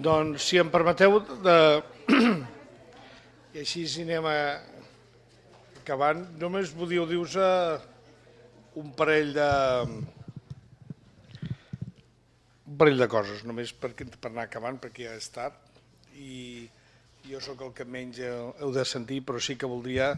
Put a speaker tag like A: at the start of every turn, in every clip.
A: Doncs, si em permeteu, de... i així si anem a... acabant, només volia dir-vos un parell de... un parell de coses, només per, per anar acabant, perquè ja és tard, i jo sóc el que menys heu de sentir, però sí que voldria,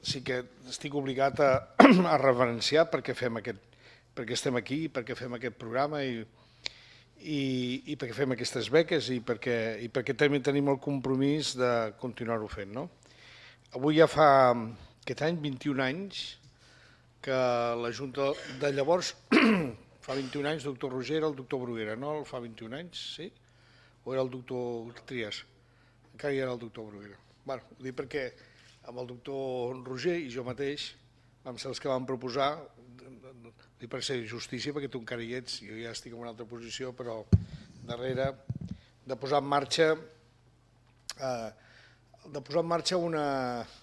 A: sí que estic obligat a, a referenciar perquè fem aquest, perquè estem aquí, perquè fem aquest programa i, i, i perquè fem aquestes beques i perquè, i perquè també tenim el compromís de continuar-ho fent. No? Avui ja fa aquest any 21 anys que la Junta de llavors, fa 21 anys, doctor Roger era el doctor Bruguera, no? Fa 21 anys, sí? O era el doctor Trias? Encara hi era el doctor Bruguera. Bueno, ho dic perquè amb el doctor Roger i jo mateix ser els que vam proposar i per ser justícia, perquè tu encara hi ets, jo ja estic en una altra posició, però darrere de posar en marxa eh, de posar en marxa una,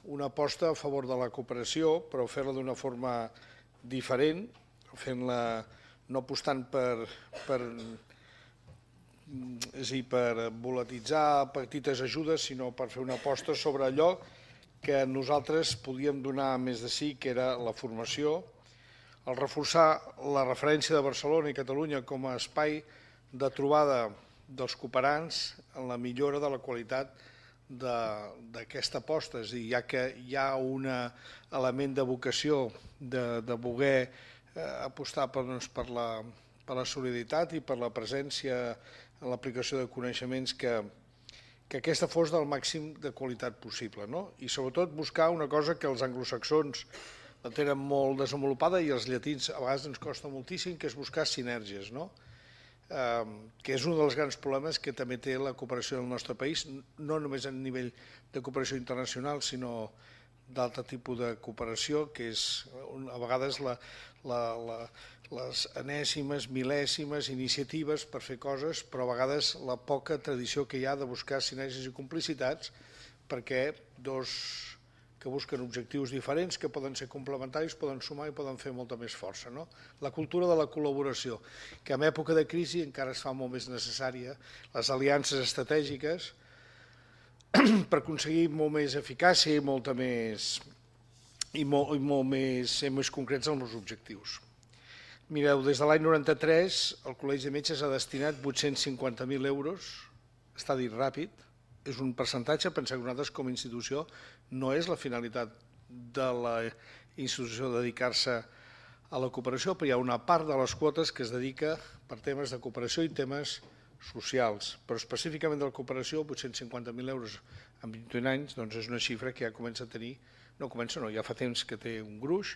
A: una aposta a favor de la cooperació, però fer-la d'una forma diferent, fent-la no apostant per, per, és dir, per volatitzar petites ajudes, sinó per fer una aposta sobre allò que nosaltres podíem donar més de sí, que era la formació, el reforçar la referència de Barcelona i Catalunya com a espai de trobada dels cooperants en la millora de la qualitat d'aquesta aposta, és a dir, ja que hi ha un element de vocació de, de voler eh, apostar per, doncs, per, la, per la solidaritat i per la presència en l'aplicació de coneixements que, que aquesta fos del màxim de qualitat possible. No? I sobretot buscar una cosa que els anglosaxons la tenen molt desenvolupada i els llatins a vegades ens costa moltíssim, que és buscar sinergies, no? Eh, que és un dels grans problemes que també té la cooperació del nostre país, no només a nivell de cooperació internacional, sinó d'altre tipus de cooperació, que és a vegades la, la, la, les enèsimes, mil·lèsimes iniciatives per fer coses, però a vegades la poca tradició que hi ha de buscar sinergies i complicitats perquè dos que busquen objectius diferents, que poden ser complementaris, poden sumar i poden fer molta més força. No? La cultura de la col·laboració, que en època de crisi encara es fa molt més necessària, les aliances estratègiques, per aconseguir molt més eficàcia i molta més i molt, i molt més, ser més concrets en els objectius. Mireu, des de l'any 93 el Col·legi de Metges ha destinat 850.000 euros, està dit ràpid, és un percentatge, pensar que nosaltres com a institució no és la finalitat de la institució dedicar-se a la cooperació, però hi ha una part de les quotes que es dedica per temes de cooperació i temes socials, però específicament de la cooperació, 850.000 euros en 21 anys, doncs és una xifra que ja comença a tenir, no comença, no, ja fa temps que té un gruix,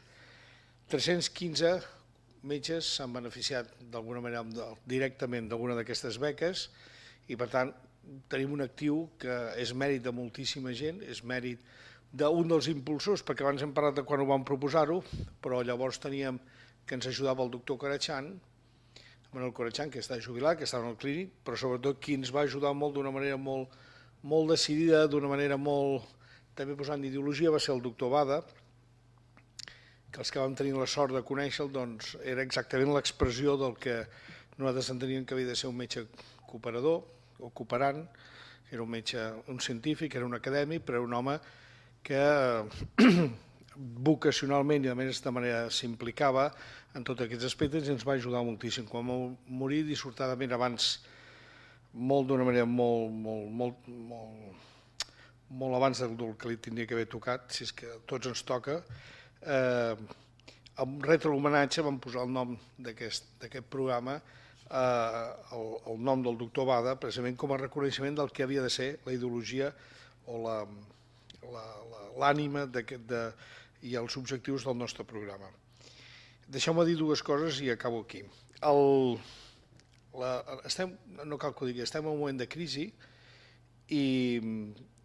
A: 315 metges s'han beneficiat d'alguna manera directament d'alguna d'aquestes beques i per tant tenim un actiu que és mèrit de moltíssima gent, és mèrit d'un dels impulsors, perquè abans hem parlat de quan ho vam proposar-ho, però llavors teníem que ens ajudava el doctor Carachan, Manuel Carachan, que està jubilat, que està en el clínic, però sobretot qui ens va ajudar molt d'una manera molt, molt decidida, d'una manera molt... també posant ideologia, va ser el doctor Bada, que els que vam tenir la sort de conèixer doncs, era exactament l'expressió del que nosaltres enteníem que havia de ser un metge cooperador, o cooperant, era un metge, un científic, era un acadèmic, però era un home que vocacionalment i a més de manera s'implicava en tots aquests aspectes i ens va ajudar moltíssim. Quan va morir dissortadament abans, molt d'una manera molt, molt, molt, molt, molt abans del que li tindria que haver tocat, si és que tots ens toca, eh, amb retro homenatge vam posar el nom d'aquest programa eh, el, el nom del doctor Bada precisament com a reconeixement del que havia de ser la ideologia o l'ànima la, la, de, i els objectius del nostre programa. Deixeu-me dir dues coses i acabo aquí. El, la, estem, no cal que ho digui, estem en un moment de crisi i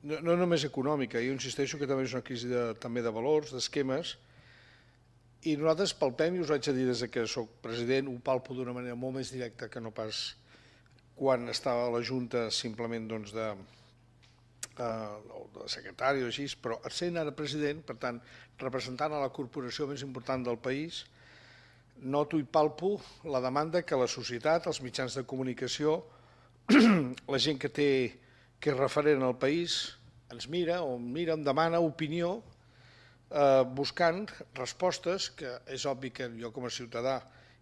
A: no, no només econòmica, jo insisteixo que també és una crisi de, també de valors, d'esquemes, i nosaltres palpem, i us haig de dir des que sóc president, ho palpo d'una manera molt més directa que no pas quan estava a la Junta simplement doncs, de, eh, de secretari o així, però sent ara president, per tant, representant a la corporació més important del país, noto i palpo la demanda que la societat, els mitjans de comunicació la gent que té que és referent al país ens mira o mira, em demana opinió eh, buscant respostes que és obvi que jo com a ciutadà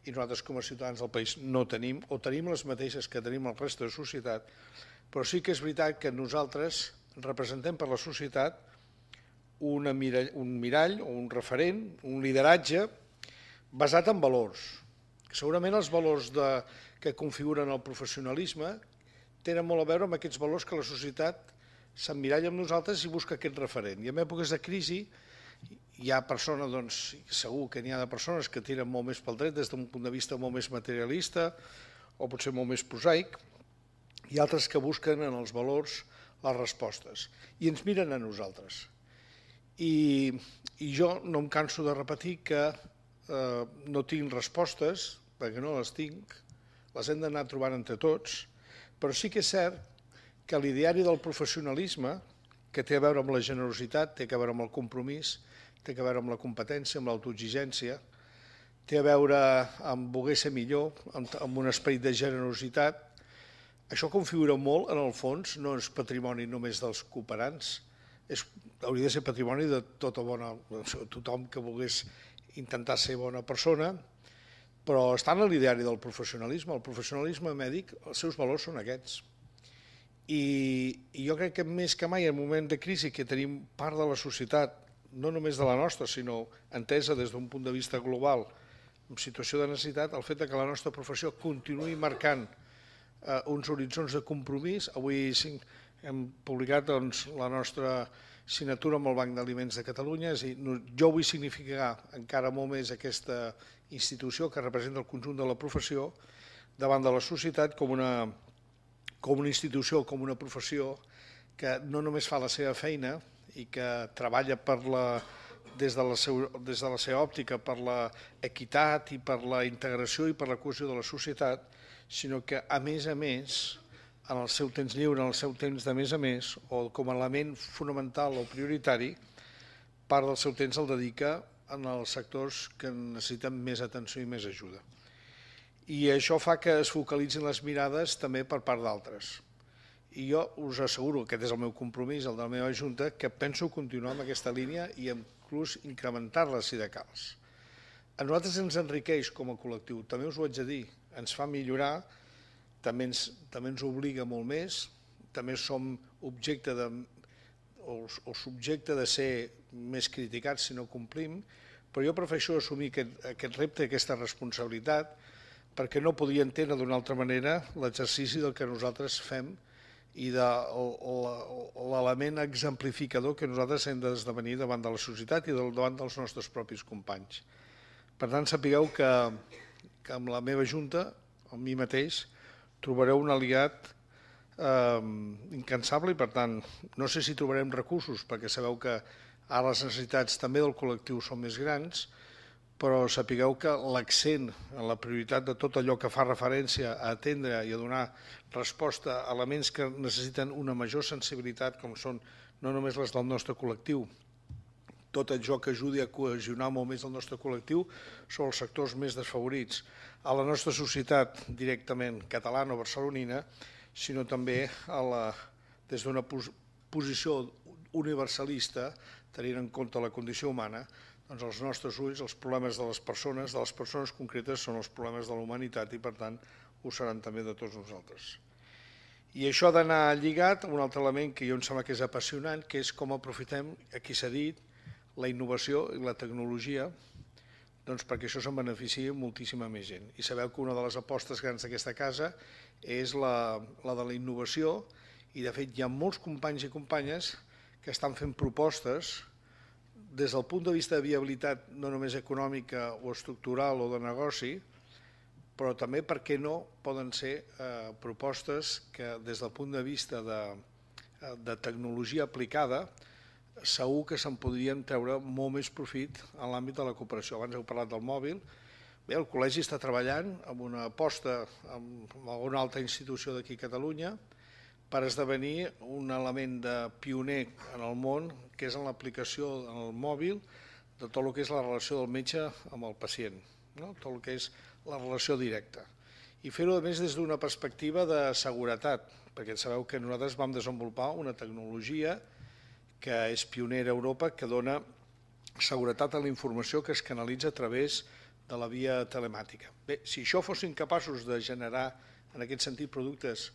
A: i nosaltres com a ciutadans del país no tenim, o tenim les mateixes que tenim el resta de societat, però sí que és veritat que nosaltres representem per la societat una mirall, un mirall o un referent, un lideratge basat en valors. Segurament els valors de, que configuren el professionalisme tenen molt a veure amb aquests valors que la societat s'emmiralla amb nosaltres i busca aquest referent. I en èpoques de crisi hi ha persones, doncs, segur que n'hi ha de persones que tiren molt més pel dret des d'un punt de vista molt més materialista o potser molt més prosaic, i altres que busquen en els valors les respostes i ens miren a nosaltres. I, i jo no em canso de repetir que eh, no tinc respostes, perquè no les tinc, les hem d'anar trobant entre tots, però sí que és cert que l'ideari del professionalisme, que té a veure amb la generositat, té a veure amb el compromís, té a veure amb la competència, amb l'autoexigència, té a veure amb voler ser millor, amb, amb un esperit de generositat. Això configura molt, en el fons, no és patrimoni només dels cooperants, és, hauria de ser patrimoni de tota bona, tothom que volgués intentar ser bona persona, però està en l'ideari del professionalisme. El professionalisme mèdic, els seus valors són aquests. I, I jo crec que més que mai, en moment de crisi que tenim part de la societat no només de la nostra, sinó entesa des d'un punt de vista global, en situació de necessitat, el fet que la nostra professió continuï marcant eh, uns horitzons de compromís. Avui hem publicat doncs, la nostra signatura amb el Banc d'Aliments de Catalunya, és dir, jo vull significar encara molt més aquesta institució que representa el conjunt de la professió davant de la societat com una, com una institució, com una professió que no només fa la seva feina, i que treballa per la, des, de la seu, des de la seva òptica per la equitat i per la integració i per la cohesió de la societat, sinó que a més a més, en el seu temps lliure, en el seu temps de més a més, o com a element fonamental o prioritari, part del seu temps el dedica en els sectors que necessiten més atenció i més ajuda. I això fa que es focalitzin les mirades també per part d'altres i jo us asseguro, aquest és el meu compromís, el de la meva Junta, que penso continuar amb aquesta línia i inclús incrementar-la si de cals. A nosaltres ens enriqueix com a col·lectiu, també us ho haig de dir, ens fa millorar, també ens, també ens obliga molt més, també som objecte de, o, o subjecte de ser més criticats si no complim, però jo prefereixo assumir aquest, aquest repte, aquesta responsabilitat, perquè no podia entendre d'una altra manera l'exercici del que nosaltres fem i de l'element exemplificador que nosaltres hem d'esdevenir davant de la societat i davant dels nostres propis companys. Per tant, sapigueu que, que amb la meva junta, amb mi mateix, trobareu un aliat eh, incansable i, per tant, no sé si trobarem recursos, perquè sabeu que ara les necessitats també del col·lectiu són més grans, però sapigueu que l'accent en la prioritat de tot allò que fa referència a atendre i a donar resposta a elements que necessiten una major sensibilitat, com són no només les del nostre col·lectiu, tot allò que ajudi a cohesionar molt més el nostre col·lectiu són els sectors més desfavorits. A la nostra societat directament catalana o barcelonina, sinó també a la, des d'una posició universalista, tenint en compte la condició humana, doncs els nostres ulls, els problemes de les persones, de les persones concretes, són els problemes de la humanitat i, per tant, ho seran també de tots nosaltres. I això ha d'anar lligat a un altre element que jo em sembla que és apassionant, que és com aprofitem, aquí s'ha dit, la innovació i la tecnologia doncs perquè això se'n beneficia moltíssima més gent. I sabeu que una de les apostes grans d'aquesta casa és la, la de la innovació i de fet hi ha molts companys i companyes que estan fent propostes des del punt de vista de viabilitat no només econòmica o estructural o de negoci, però també, per què no, poden ser eh, propostes que des del punt de vista de, eh, de tecnologia aplicada segur que se'n podrien treure molt més profit en l'àmbit de la cooperació. Abans heu parlat del mòbil, Bé, el col·legi està treballant amb una aposta amb alguna altra institució d'aquí a Catalunya per esdevenir un element de pioner en el món, que és en l'aplicació en el mòbil de tot el que és la relació del metge amb el pacient, no? tot el que és la relació directa. i fer-ho a més des d'una perspectiva de seguretat, perquè sabeu que nosaltres vam desenvolupar una tecnologia que és pionera a Europa, que dona seguretat a la informació que es canalitza a través de la via telemàtica. Bé, si això fossin capaços de generar en aquest sentit productes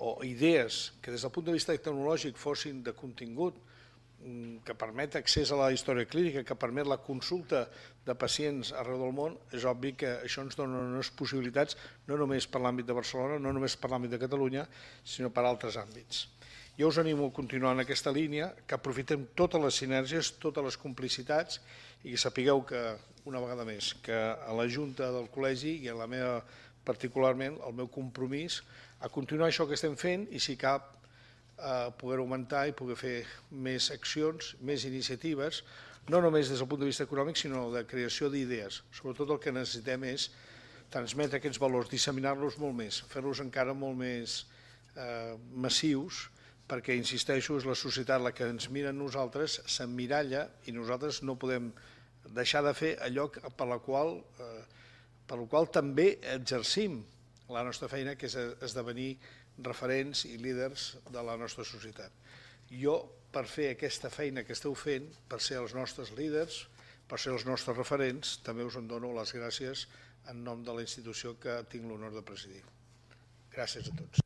A: o idees que des del punt de vista tecnològic fossin de contingut, mm, que permet accés a la història clínica, que permet la consulta de pacients arreu del món, és obvi que això ens dona unes possibilitats no només per l'àmbit de Barcelona, no només per l'àmbit de Catalunya, sinó per altres àmbits. Jo us animo a continuar en aquesta línia, que aprofitem totes les sinergies, totes les complicitats i que sapigueu que, una vegada més, que a la Junta del Col·legi i a la meva particularment el meu compromís a continuar això que estem fent i si cap a poder augmentar i poder fer més accions, més iniciatives, no només des del punt de vista econòmic, sinó de creació d'idees. Sobretot el que necessitem és transmetre aquests valors, disseminar-los molt més, fer-los encara molt més eh, massius, perquè, insisteixo, és la societat la que ens mira a nosaltres, s'emmiralla i nosaltres no podem deixar de fer allò per la qual, eh, per la qual també exercim la nostra feina, que és esdevenir referents i líders de la nostra societat. Jo, per fer aquesta feina que esteu fent, per ser els nostres líders, per ser els nostres referents, també us en dono les gràcies en nom de la institució que tinc l'honor de presidir. Gràcies a tots.